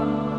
Oh.